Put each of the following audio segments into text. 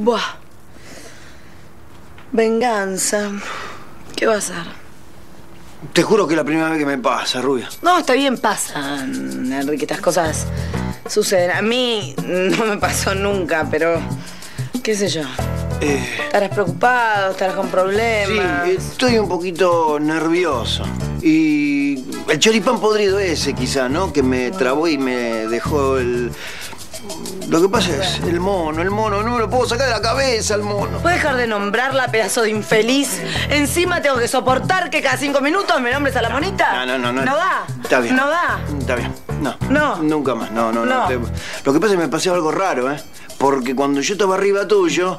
Buah. Venganza. ¿Qué va a ser? Te juro que es la primera vez que me pasa, rubia. No, está bien, pasan, Enrique. Estas cosas suceden. A mí no me pasó nunca, pero. ¿Qué sé yo? Eh, Estarás preocupado, estarás con sí, problemas. estoy un poquito nervioso. Y el choripán podrido ese, quizá, ¿no? Que me trabó y me dejó el... Lo que pasa es, el mono, el mono, no me lo puedo sacar de la cabeza, el mono. ¿Puedes dejar de nombrarla, pedazo de infeliz? Encima tengo que soportar que cada cinco minutos me nombres a la monita. No, no, no, no. ¿No da? Está bien. ¿No da? Está bien. No. No. Nunca más. No, no, no. Lo que pasa es que me pasó algo raro, ¿eh? Porque cuando yo estaba arriba tuyo,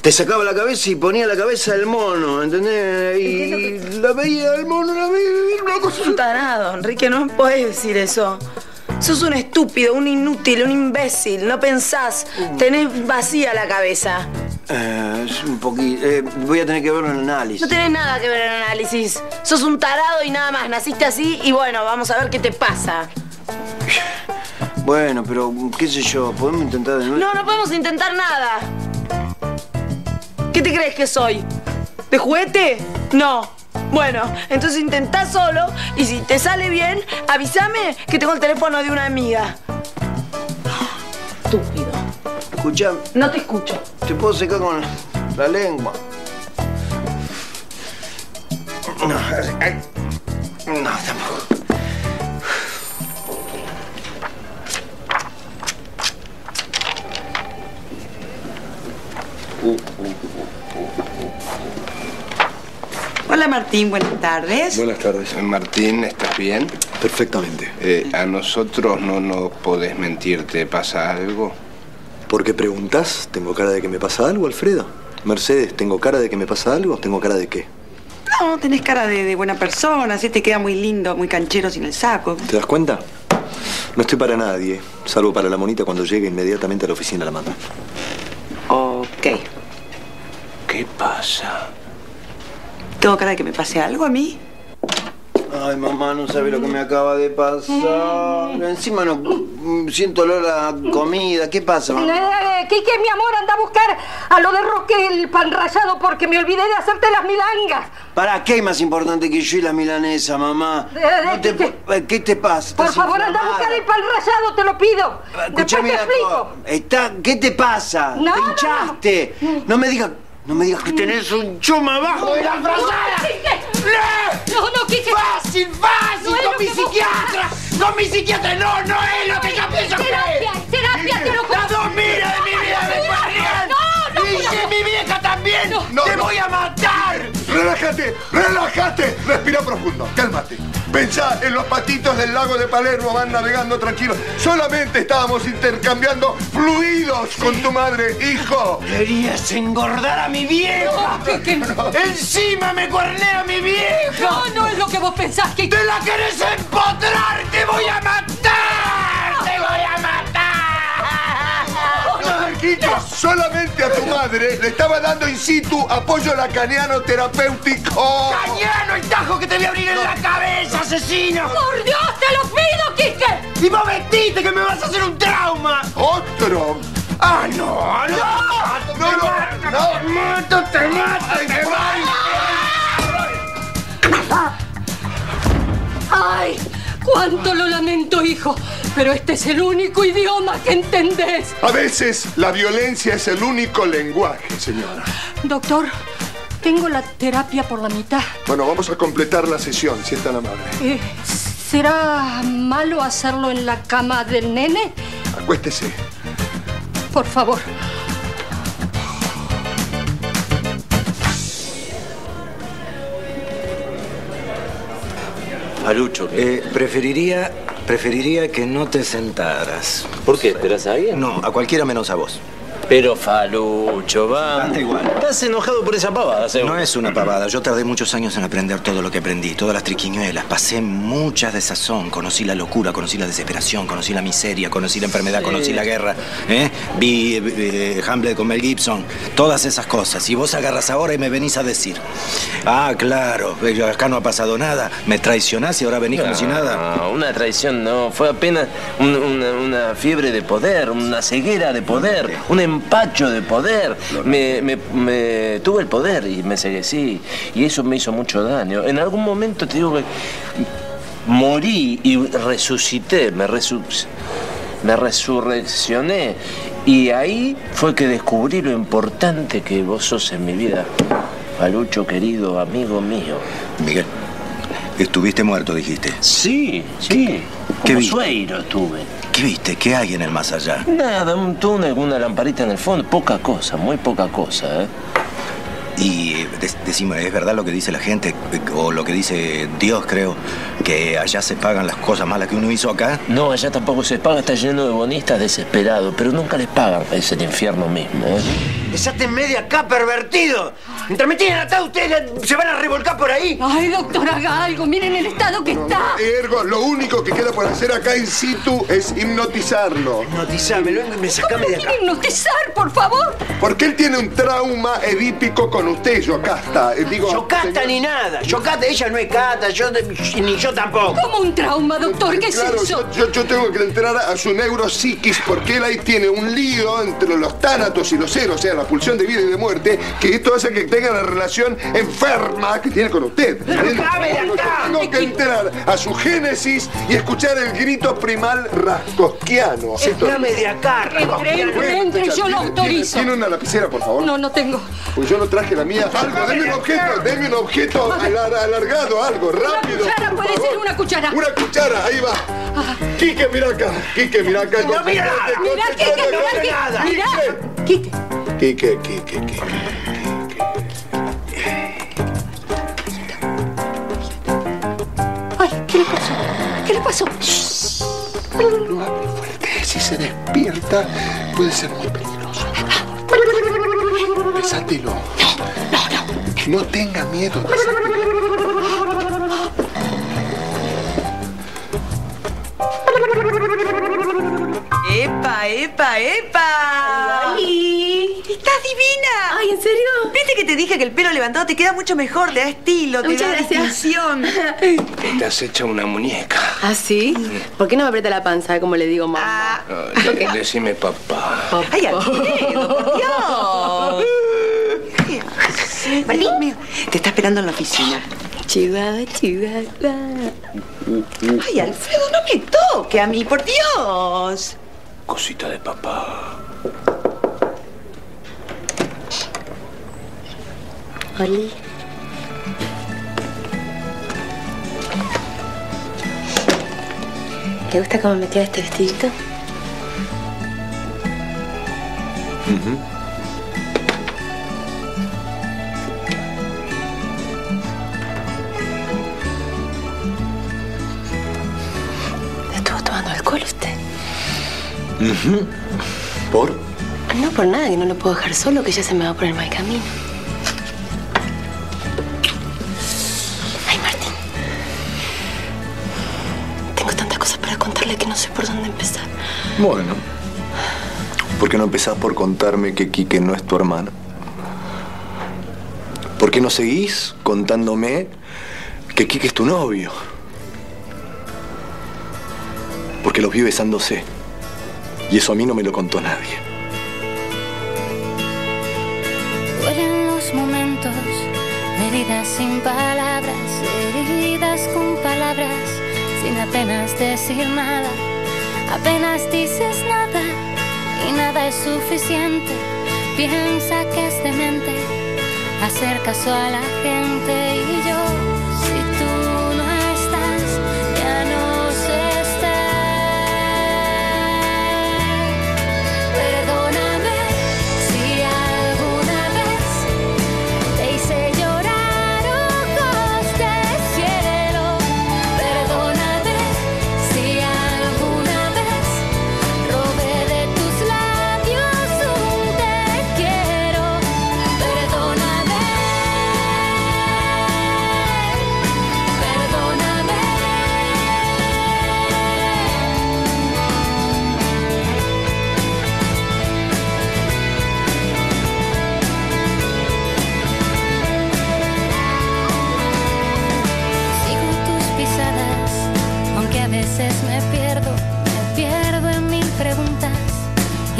te sacaba la cabeza y ponía la cabeza del mono, ¿entendés? Y la veía el mono, la veía, una cosa... Un tarado, Enrique, no puedes decir eso. Sos un estúpido, un inútil, un imbécil. No pensás. Tenés vacía la cabeza. Eh, es un poquito... eh, voy a tener que ver un análisis. No tenés nada que ver en análisis. Sos un tarado y nada más. Naciste así y bueno, vamos a ver qué te pasa. Bueno, pero qué sé yo, podemos intentar de nuevo. No, no podemos intentar nada. ¿Qué te crees que soy? ¿De juguete? No. Bueno, entonces intentá solo y si te sale bien, avísame que tengo el teléfono de una amiga. Estúpido. Escuchá, No te escucho. te puedo secar con la lengua. No, ay, no, tampoco. Martín, buenas tardes. Buenas tardes. Martín, ¿estás bien? Perfectamente. Eh, a nosotros no nos podés mentir, ¿te pasa algo? ¿Por qué preguntas? ¿Tengo cara de que me pasa algo, Alfredo? Mercedes, ¿tengo cara de que me pasa algo? ¿Tengo cara de qué? No, tenés cara de, de buena persona, así te queda muy lindo, muy canchero sin el saco. ¿Te das cuenta? No estoy para nadie, salvo para la monita cuando llegue inmediatamente a la oficina la manda. Ok. ¿Qué pasa? ¿Tengo cara de que me pase algo a mí? Ay, mamá, no sabe lo que me acaba de pasar. Encima no mm, siento olor a comida. ¿Qué pasa, mamá? Eh, Quique, mi amor, anda a buscar a lo de Roque el pan rallado porque me olvidé de hacerte las milangas. ¿Para qué hay más importante que yo y la milanesa, mamá? Eh, eh, No te ¿qué- pu- ¿Qué te pasa? Por ¿Estás favor, anda a buscar el pan rallado, te lo pido. Después Escuchame te una explico. Está, ¿Qué te pasa? No, ¿Te no, hinchaste? No me digas, no me digas que tenés un chuma abajo de la frazada. No, no, Quique. ¡Fácil, fácil! No es ¡Con lo mi vos psiquiatra! ¡Con mi psiquiatra! ¡No, no es lo que yo pienso que Terapia, es! terapia, te lo ¡La domina de mi vida Julián! No, no, ¡Y no. de mi vieja también! No, ¡Te no. voy a matar! Relájate, relájate. Respira profundo, cálmate. Pensá en los patitos del lago de Palermo, van navegando tranquilos. Solamente estábamos intercambiando fluidos con tu madre, hijo. Querías engordar a mi vieja. Encima me cuernea a mi vieja. No, no es lo que vos pensás, Quique. ¡Te la querés solamente a tu madre le estaba dando in situ apoyo lacaniano terapéutico. ¡Cañano el tajo que te voy a abrir en la cabeza, asesino! ¡Por Dios, te lo pido, Quique! ¡Y vos vestiste que me vas a hacer un trauma! Otro. ¡Ah, no! ¡No! No, no, no. ¡Te mato, te mato, te mato! ¡Ay! ¡Cuánto lo lamento, hijo! Pero este es el único idioma que entendés. A veces la violencia es el único lenguaje, señora. Doctor, tengo la terapia por la mitad. Bueno, vamos a completar la sesión, si es tan amable. Eh, ¿Será malo hacerlo en la cama del nene? Acuéstese. Por favor. Palucho, eh, preferiría, preferiría que no te sentaras. ¿Por qué? ¿Esperas a alguien? No, a cualquiera menos a vos. Pero Falucho, vamos. Date igual. Estás enojado por esa pavada, seguro. No es una pavada. Yo tardé muchos años en aprender todo lo que aprendí, todas las triquiñuelas. Pasé muchas de sazón. Conocí la locura, conocí la desesperación, conocí la miseria, conocí la enfermedad, conocí la guerra. ¿eh? Vi eh, Hamlet con Mel Gibson. Todas esas cosas. Y vos agarras ahora y me venís a decir. Ah, claro, acá no ha pasado nada. Me traicionás y ahora venís como si nada. No, una traición no. Fue apenas un- una, una fiebre de poder, una ceguera de poder, un empacho de poder. Me, me- me- tuve el poder y me seguí. Y eso me hizo mucho daño. En algún momento te digo que morí y resucité, me, resu- me resurreccioné. Y ahí fue que descubrí lo importante que vos sos en mi vida. Palucho, querido amigo mío. Miguel, estuviste muerto, dijiste. Sí, sí. ¿Qué Como viste? sueiro estuve. ¿Qué viste? ¿Qué hay en el más allá? Nada, un túnel, una lamparita en el fondo, poca cosa, muy poca cosa, ¿eh? Y de- decime, ¿es verdad lo que dice la gente? O lo que dice Dios, creo, que allá se pagan las cosas malas que uno hizo acá. No, allá tampoco se paga, está lleno de bonistas desesperados, pero nunca les pagan. Es el infierno mismo, ¿eh? Desáteme de acá, pervertido. Mientras me tienen atado, ustedes se van a revolcar por ahí. Ay, doctor, haga algo. Miren el estado que está. Ergo, lo único que queda por hacer acá in situ es hipnotizarlo. Hipnotizámelo, me sacame de acá. ¿Quiere hipnotizar, por favor? Porque él tiene un trauma edípico con usted, Yocasta. Eh, Digo, Yocasta señor- ni nada. Yocasta, ella no es cata, yo ni yo tampoco. Como un trauma, doctor. ¿Qué es Claro, eso? yo, yo- yo tengo que entrar a su neuropsiquis porque él ahí tiene un lío entre los tánatos y los ceros, o sea, la pulsión de vida y de muerte, que esto hace que tenga la relación enferma que tiene con usted. Tengo que entrar a su génesis y escuchar el grito primal rascosquiano. Dame de acá, Entre, entre, yo lo ¿Tiene- autorizo. ¿Tiene una lapicera, por favor? No, no tengo. Pues yo no traje la mía. Algo, deme un objeto, deme un objeto alar- alargado, algo, rápido. cuchara, por puede ser una cuchara. Una cuchara, ahí va. Quique, mira acá. Quique, mira acá. No, mira Kike, mirá, concentrate. Kike. nada. Mirá. Quique. Quique. Quique, Quique. Ay, ¿qué le pasó? ¿Qué le pasó? No hable fuerte. Si se despierta, puede ser muy peligroso. Desátelo. No, no. No tenga miedo. ¡Epa, epa, epa! ¡Estás divina! Ay, ¿en serio? ¿Viste que te dije que el pelo levantado te queda mucho mejor? Te da estilo, te Muchas da gracias. distinción. Te has hecho una muñeca. ¿Ah, sí? ¿Por qué no me aprieta la panza, como le digo mamá? Ah, Ah, de- Decime papá. ¡Ay, Alfredo, por Dios! ¿Qué haces? Dios mío, te está esperando en la oficina. Chihuahua, chihuahua. ¡Ay, Alfredo, no me toque a mí, por Dios! Cosita de papá. Oli. ¿Te gusta cómo me queda este vestidito? ¿Estuvo tomando alcohol usted? ¿Por? No por nada, que no lo puedo dejar solo, que ya se me va a poner mal camino. Sé por dónde empezar. Bueno. ¿Por qué no empezás por contarme que Quique no es tu hermano? ¿Por qué no seguís contándome que Quique es tu novio? Porque los vi besándose. Y eso a mí no me lo contó nadie. Duelen los momentos, heridas sin palabras, heridas con palabras, sin apenas decir nada. Apenas dices nada y nada es suficiente. Piensa que es demente hacer caso a la gente y yo,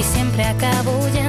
y siempre acabo huyendo